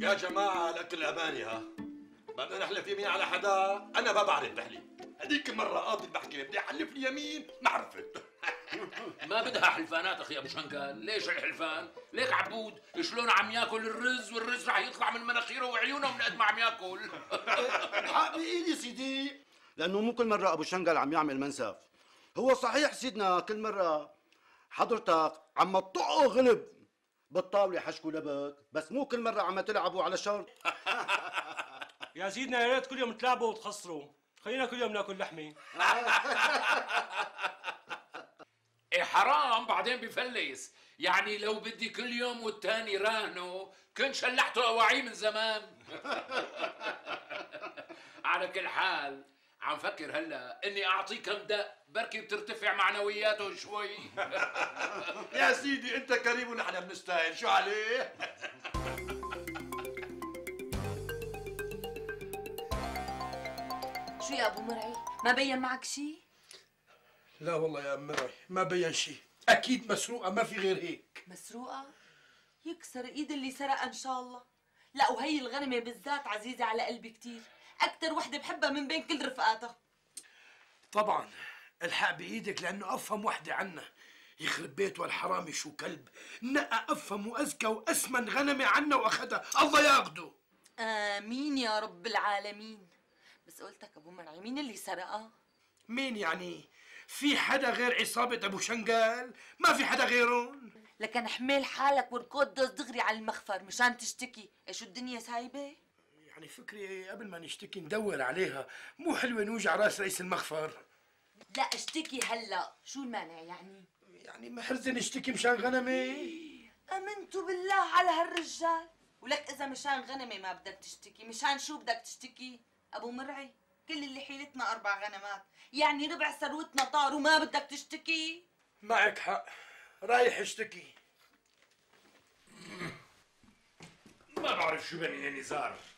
يا جماعة الأكل أماني ها؟ بدنا نحلف يمين على حدا أنا ما بعرف بحلف هذيك مرة قاضي بحكي بدي أحلف لي يمين ما عرفت. ما بدها حلفانات أخي أبو شنقال ليش الحلفان ليك عبود؟ شلون عم ياكل الرز والرز رح يطلع من مناخيره وعيونه من قد ما عم ياكل؟ الحق بإيدي سيدي لأنه مو كل مرة أبو شنقل عم يعمل منسف. هو صحيح سيدنا كل مرة حضرتك عم تطقه غلب. بالطاوله حشكوا لبك. بس مو كل مرة عم تلعبوا على شرط. يا سيدنا يا ريت كل يوم تلعبوا وتخسروا. خلينا كل يوم ناكل لحمة. إيه حرام. بعدين بفلس. يعني لو بدي كل يوم والتاني راهنه كنت شلحته اواعيه من زمان. على كل حال. عم فكر هلا إني اعطيه كم دق بركي بترتفع معنوياته شوي. يا سيدي أنت كريم ونحن بنستاهل. شو عليه؟ شو يا أبو مرعي؟ ما بين معك شيء لا والله يا مرعي ما بين شيء أكيد مسروقة ما في غير هيك. مسروقة؟ يكسر إيد اللي سرقها إن شاء الله. لا وهي الغنمة بالذات عزيزة على قلبي كتير. أكتر وحدة بحبها من بين كل رفقاتها. طبعا الحق بإيدك لأنه أفهم وحدة عنا. يخرب بيته الحرامي شو كلب. نقى أفهم واذكى وأسمن غنمة عنا واخدها الله ياخده. آمين يا رب العالمين. بس قلتك أبو مرعي مين اللي سرقها؟ مين يعني؟ في حدا غير عصابة أبو شنقال؟ ما في حدا غيرهم؟ لكن حمل حالك وركض دغري على المخفر مشان تشتكي. إيش الدنيا سايبة؟ يعني فكري قبل ما نشتكي ندور عليها مو حلوة نوجع راس رئيس المخفر لا اشتكي هلا. شو المانع يعني؟ يعني محرزة نشتكي مشان غنمي. آمنت بالله على هالرجال. ولك إذا مشان غنمه ما بدك تشتكي. مشان شو بدك تشتكي؟ أبو مرعي كل اللي حيلتنا أربع غنمات. يعني ربع ثروتنا طار وما بدك تشتكي؟ معك حق. رايح اشتكي. ما بعرف شو بني نزار.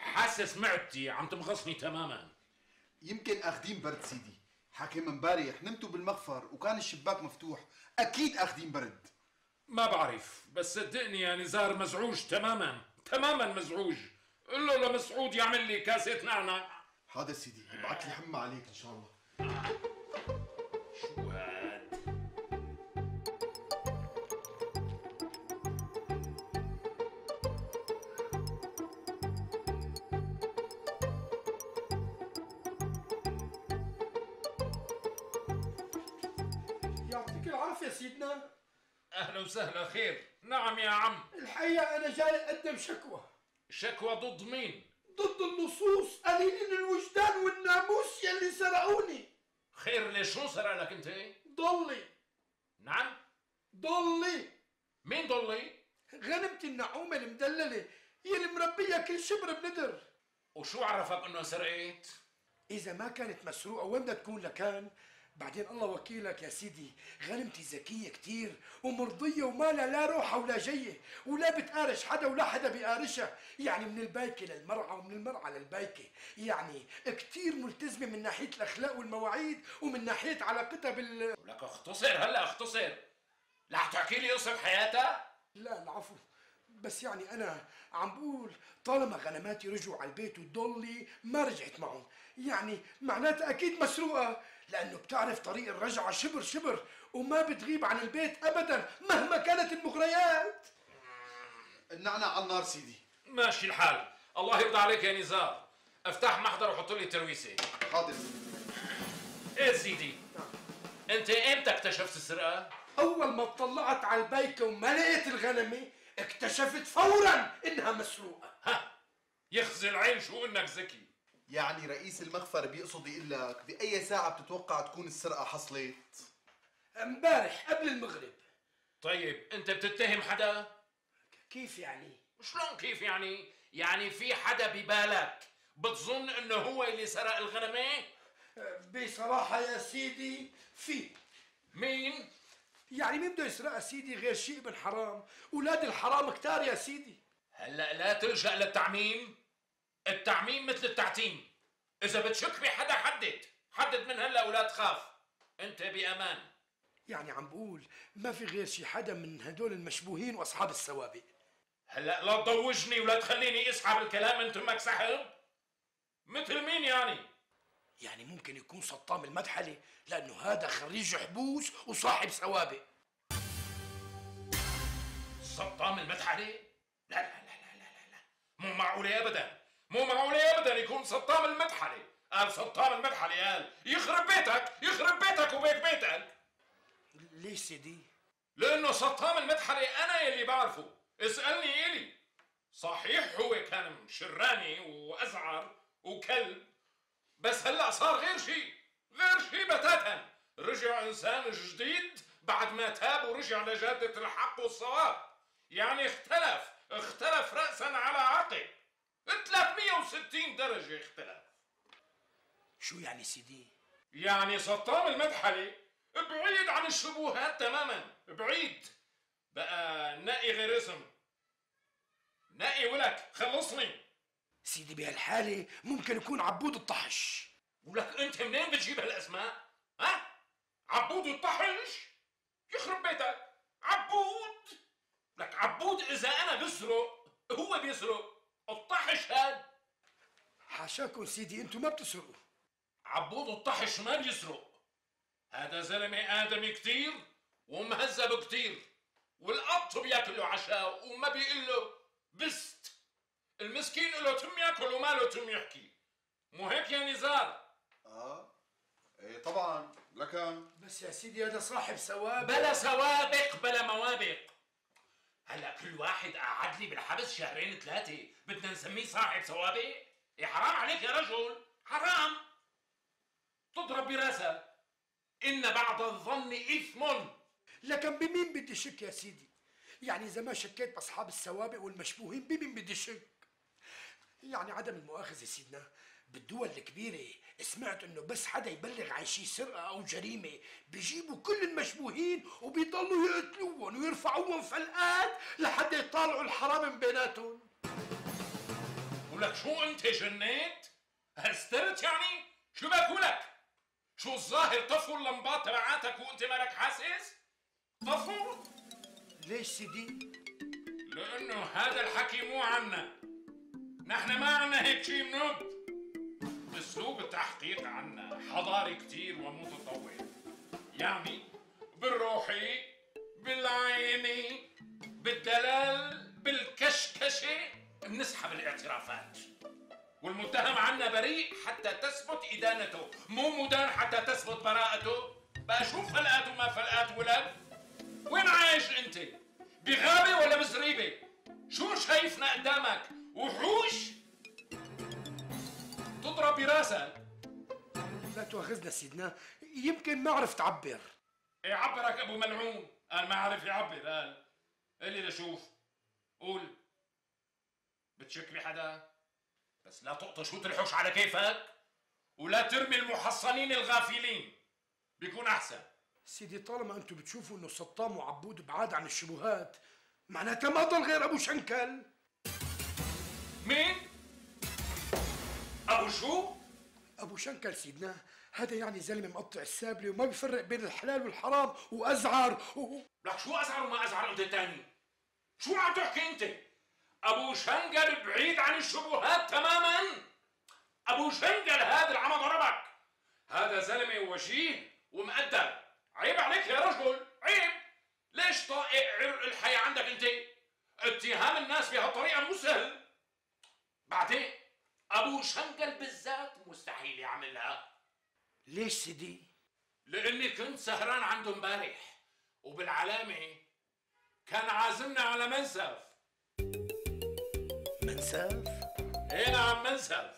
حاسس معدتي عم تمغصني تماما. يمكن اخذين برد سيدي. حكي من امبارح نمتوا بالمغفر وكان الشباك مفتوح. أكيد اخذين برد. ما بعرف بس صدقني يا نزار مزعوج تماما. تماما مزعوج. قل له لمسعود يعمل لي كاسة نعنع هذا سيدي ابعت لي حمى عليك إن شاء الله. شو هاد؟ وسهلا خير نعم يا عم. الحقيقة أنا جاي أقدم شكوى. شكوى ضد مين؟ ضد اللصوص قليلين الوجدان والناموس يلي سرقوني. خير ليش شو سرق لك أنت؟ ضلي. نعم. ضلي. مين ضلي؟ غنمتي النعومة المدللة يلي مربية كل شبر بندر. وشو عرفك إنه سرقت؟ إذا ما كانت مسروقة وين بدها تكون لكان؟ بعدين الله وكيلك يا سيدي غنمتي ذكية كتير ومرضية ومالها لا روحة ولا جية ولا بتقارش حدا ولا حدا بيقارشها. يعني من البايكة للمرعى ومن المرعى للبايكة. يعني كتير ملتزمة من ناحية الأخلاق والمواعيد ومن ناحية علاقتها بال لك اختصر هلا اختصر. رح تحكي لي قصة حياتها؟ لا العفو. بس يعني أنا عم بقول طالما غنماتي رجعوا على البيت وضلي ما رجعت معهم. يعني معناتها أكيد مسروقة. لأنه بتعرف طريق الرجعة شبر شبر وما بتغيب عن البيت أبدا مهما كانت المغريات. النعنع على النار سيدي. ماشي الحال. الله يرضى عليك يا نزار. افتح محضر وحط لي ترويسه حاضر. سيدي إيه سيدي؟ انت إمتى اكتشفت السرقة؟ أول ما اطلعت على البيكة وما لقيت الغنمة اكتشفت فورا إنها مسروقة. ها يخزي العين شو إنك ذكي. يعني رئيس المخفر بيقصد يقول لك بأي ساعة بتتوقع تكون السرقة حصلت؟ امبارح قبل المغرب. طيب أنت بتتهم حدا؟ كيف يعني؟ شلون كيف يعني؟ يعني في حدا ببالك بتظن إنه هو اللي سرق الغنمة؟ بصراحة يا سيدي في. مين؟ يعني مين بده يسرقها سيدي غير شيء ابن حرام أولاد الحرام كتار يا سيدي. هلأ لا تلجأ للتعميم؟ التعميم مثل التعتيم. إذا بتشك بحدا حدد. حدد من هلا ولا تخاف. أنت بأمان. يعني عم بقول ما في غير شي حدا من هدول المشبوهين وأصحاب السوابق. هلا لا تضوجني ولا تخليني أسحب الكلام أنت أمك سحب مثل مين يعني؟ يعني ممكن يكون سطام المدحلة لأنه هذا خريج حبوس وصاحب سوابق. سطام المدحلة؟ لا لا لا لا لا لا. مو معقولة ابدا. مو معقولة ابدا يكون سطام المدحلة قال سطام المدحلة قال يخرب بيتك يخرب بيتك وبيت بيتك. ليش سيدي؟ لأنه سطام المدحلة أنا يلي بعرفه. اسألني إلي. صحيح هو كان شراني وأزعر وكلب بس هلأ صار غير شيء غير شيء بتاتا. رجع إنسان جديد بعد ما تاب ورجع لجادة الحق والصواب. يعني اختلف اختلف رأسا على عقب 360 درجة اختلف شو يعني سيدي؟ يعني سطام المدحلة بعيد عن الشبهات تماما. بعيد. بقى نقي غير اسم. نقي ولك خلصني. سيدي بهالحالة ممكن يكون عبود الطحش. ولك أنت منين بتجيب هالأسماء؟ ها؟ عبود الطحش؟ يخرب بيتك. عبود. لك عبود إذا أنا بسرق هو بيسرق. الطحش هاد حاشاكم سيدي أنتم ما بتسرقوا. عبود الطحش ما بيسرق هذا زلمة آدمي كتير ومهذب كتير والقط بياكل له عشاء وما بيقول له بست. المسكين له تم ياكل وما له تم يحكي. مو هيك يا نزار؟ آه. إيه طبعا. لكن بس يا سيدي هذا صاحب سوابق. بلا سوابق بلا موابق. هلا كل واحد قعد لي بالحبس شهرين ثلاثة. بدنا نسميه صاحب سوابق يا حرام عليك يا رجل. حرام. تضرب براسك إن بعد الظن إثم. لكن بمين بدي شك يا سيدي؟ يعني إذا ما شكيت بأصحاب السوابق والمشبوهين بمين بدي شك؟ يعني عدم المؤاخذة سيدنا بالدول الكبيرة سمعت إنه بس حدا يبلغ عن شي سرقة أو جريمة بيجيبوا كل المشبوهين وبيضلوا يقتلوهم ويرفعوهم فلقات لحتى يطالعوا الحرام من بيناتهم ولك شو أنت جنيت؟ هسترت يعني؟ شو بأكلك؟ شو الظاهر طفوا اللمبات تبعاتك وأنت مالك حاسس؟ طفوا؟ ليش سيدي؟ لأنه هذا الحكي مو عنا نحن ما عنا هيك شي منود أسلوب التحقيق عنا حضاري كتير ومتطور. يعني بالروحي بالعيني بالدلال بالكشكشة بنسحب الاعترافات. والمتهم عنا بريء حتى تثبت إدانته. مو مدان حتى تثبت براءته. بقى شو فلقات وما فلقات ولد. لا تؤاخذنا سيدنا. يمكن ما عرفت تعبر يعبرك أبو ملعون. قال ما عرف يعبر. قال قال لي لشوف. قول. بتشك بحدا بس لا تقطش وتلحش على كيفك. ولا ترمي المحصنين الغافلين. بيكون أحسن. سيدي طالما أنتم بتشوفوا إنه سطام وعبود بعاد عن الشبهات معناتها ما ضل غير أبو شنكل. مين؟ أبو شو؟ أبو شنكل سيدنا. هذا يعني زلمة مقطع السابلة وما بيفرق بين الحلال والحرام وأزعر و... لك شو أزعر وما أزعر أنت تاني؟ شو عم تحكي أنت؟ أبو شنقل بعيد عن الشبهات تماما. أبو شنقل هذا اللي عم ضربك. هذا زلمة وجيه ومؤدب عيب عليك يا رجل. عيب. ليش طائق عرق الحياة عندك أنت؟ اتهام الناس بهالطريقة مو سهل. بعدين أبو شنقل بالذات مستحيل يعملها. ليش سيدي لأني كنت سهران عنده امبارح وبالعلامة كان عازمنا على منسف. منسف؟ إيه نعم منسف.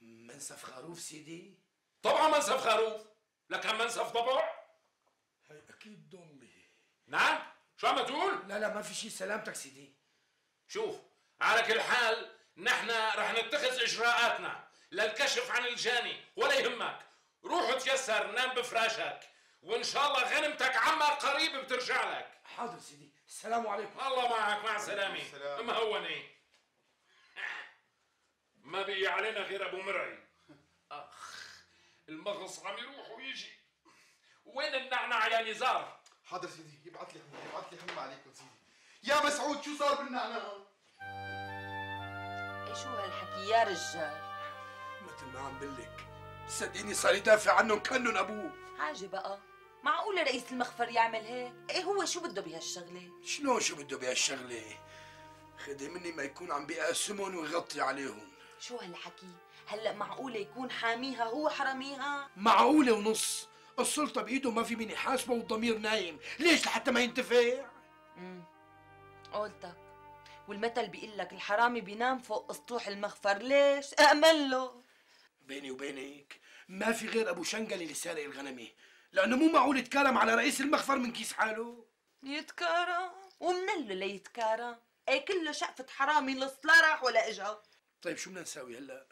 منسف خروف سيدي؟ طبعا منسف خروف. لكن منسف ضبع هي أكيد ضمي. نعم. شو عم تقول؟ لا لا ما في شيء سلامتك سيدي. شوف على كل حال نحن رح نتخذ إجراءاتنا للكشف عن الجاني ولا يهمك. روح تيسر نام بفراشك. وإن شاء الله غنمتك عما قريب بترجع لك. حاضر سيدي. السلام عليكم. الله معك مع السلامة. السلام. مهونة. ما بقي علينا غير أبو مرعي. أخ المغص عم يروح ويجي. وين النعنع يا نزار؟ حاضر سيدي يبعث لي حمى يبعث لي حمى عليكم سيدي. يا مسعود شو صار بالنعناع؟ إيه شو هالحكي يا رجال؟ مثل ما عم بقلك صدقيني صار يدافع عنهم كأنهم أبوه. حاجة بقى. معقولة رئيس المخفر يعمل هيك؟ إيه هو شو بده بهالشغلة؟ شلون شو بده بهالشغلة؟ خدي مني ما يكون عم بيقاسمهم ويغطي عليهم. شو هالحكي؟ هلأ معقولة يكون حاميها هو حراميها؟ معقولة ونص. السلطة بإيده ما في مين يحاسبه والضمير نايم. ليش لحتى ما ينتفع؟ امم قولتك. والمثل بيقول لك الحرامي بينام فوق اسطوح المخفر. ليش؟ أأمن له. بيني وبينك ما في غير أبو شنقل اللي سارق الغنمه لأنه مو معقول يتكلم على رئيس المخفر من كيس حاله. يتكارى ومن له ليتكارى؟ إيه كله شقفة حرامي لص لا راح ولا إجا. طيب شو بدنا نساوي هلأ؟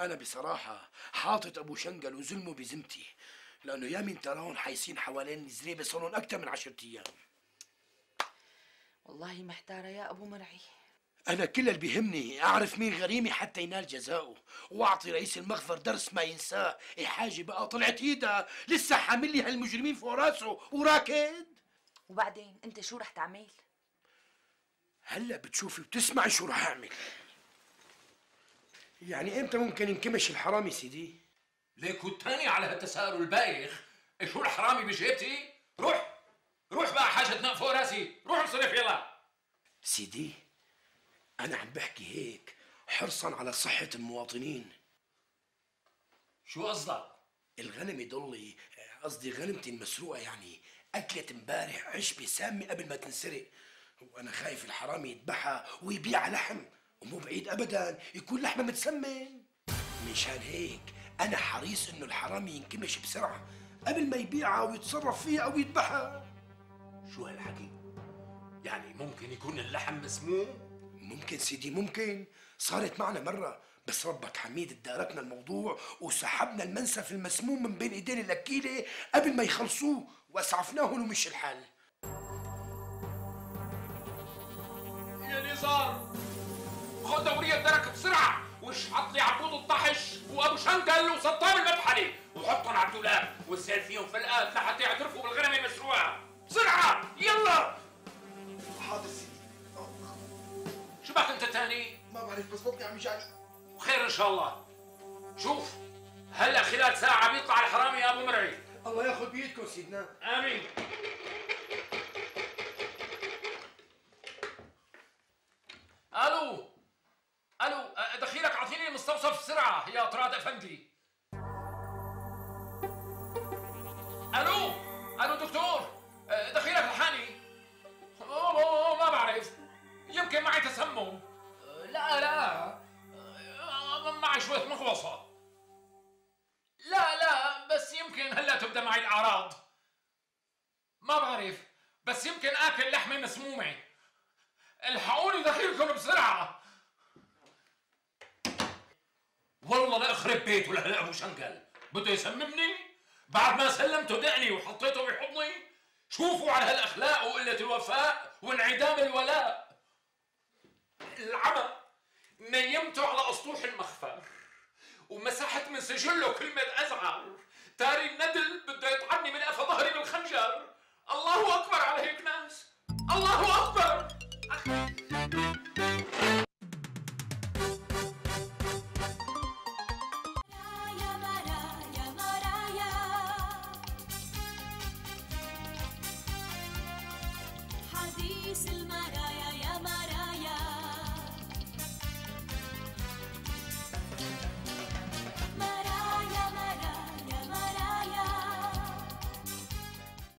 أنا بصراحة حاطط أبو شنقل وظلمه بذمتي لأنه يا مين تراهم حايسين حوالين الزريبه صار لهم أكثر من عشرة أيام. والله محتارة يا أبو مرعي. أنا كل اللي بيهمني أعرف مين غريمي حتى ينال جزاؤه وأعطي رئيس المخفر درس ما ينساه. إيه حاجة بقى؟ طلعت ايدها لسه حامل لي هالمجرمين فوق راسه. وراكد. وبعدين أنت شو رح تعمل؟ هلا بتشوفي وبتسمعي شو رح أعمل. يعني إمتى ممكن ينكمش الحرامي سيدي؟ ليك والتاني على هالتساؤل البايخ. إيه شو الحرامي بجيبتي؟ روح. روح بقى حاجة تنام فوق راسي. روح انصرف يلا. سيدي أنا عم بحكي هيك حرصا على صحة المواطنين. شو قصدك؟ الغنم ضلي قصدي غنمتي المسروقة يعني أكلت امبارح عشبه سامه قبل ما تنسرق. وأنا خايف الحرامي يذبحها ويبيعها لحم ومو بعيد ابدا يكون لحمة متسمن مشان هيك أنا حريص إنه الحرامي ينكمش بسرعة قبل ما يبيعها ويتصرف فيها أو يذبحها شو هالحكي؟ يعني ممكن يكون اللحم مسموم؟ ممكن سيدي ممكن. صارت معنا مرة بس ربك حميد اداركنا الموضوع وسحبنا المنسف المسموم من بين ايدين الاكيلة قبل ما يخلصوه واسعفناهم ومشي الحال. يا نزار خد دورية درك بسرعة واشحط لي عبود الطحش وابو شنقل وسطام المبحلي وحطهم على الدولاب وسال فيهم فلقات لحتى يعترفوا بالغنم المسروقة بسرعة! يلا! انت تاني ما بعرف بس بطني عم يجعني. خير إن شاء الله. شوف هلا خلال ساعة بيطلع الحرامي يا أبو مرعي. الله ياخذ بيدكم سيدنا. آمين. ألو. ألو دخيلك أعطيني المستوصف بسرعة يا طراد أفندي. والله لا أخرب بيته لهلا أبو شنقل. بده يسممني؟ بعد ما سلمته دقني وحطيته بحضني؟ شوفوا على هالأخلاق وقلة الوفاء وانعدام الولاء. العمى نيمته على أسطوح المخفر ومسحت من سجله كلمة أزعر. تاري الندل بده يطعني من قفا ظهري بالخنجر. الله أكبر على هيك ناس. الله أكبر.